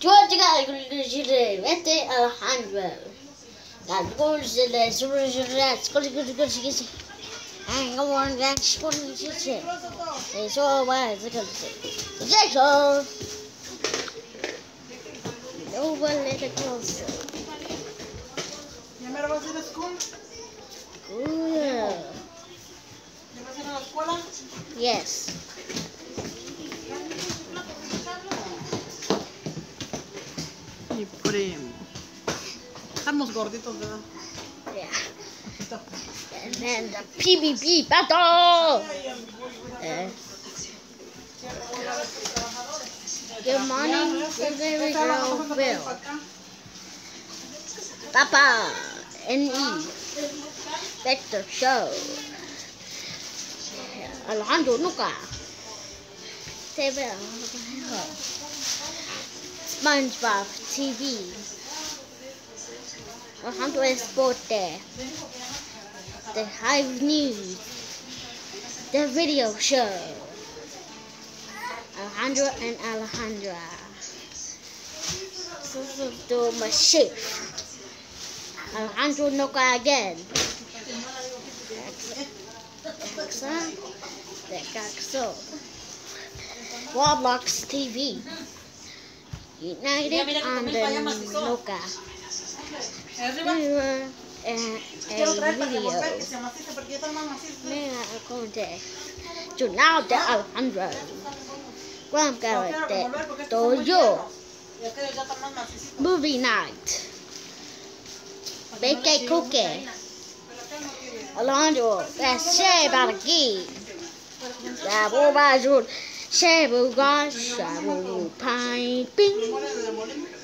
George vete Alejandro. Las bolsas de las ruedas, cosas, cosas, cosas, cosas. Ay, como las cosas, cosas. Eso va a ser eso. No one let it yes. Mi primo. Estamos gorditos, ¿verdad? Yeah. And then the PvP battle. Uh, good morning, Gregory Girl Bill. Papa, N.E. Vector Show. Alejandro Nuca. TV. SpongeBob TV. Alejandro Esporte. The Hive News. The Video Show. Alejandro and Alejandra. This is the machine. Alejandro Nuca again. Dexa. Dexa. Roblox TV. United on the. Mirror and a traer eh, para que video. volver, que se amacice, porque ya está más macizo. Mira, Conte. Junaude Alejandro. Juan Garrett. Todo yo. Y aquellos ya están más macicitos. Movie night. Bake cookie. Alejandro. That's Sheba aquí. Shabu Bajun. Shabu Gash. Shabu Pine. Bing. Muere de molir.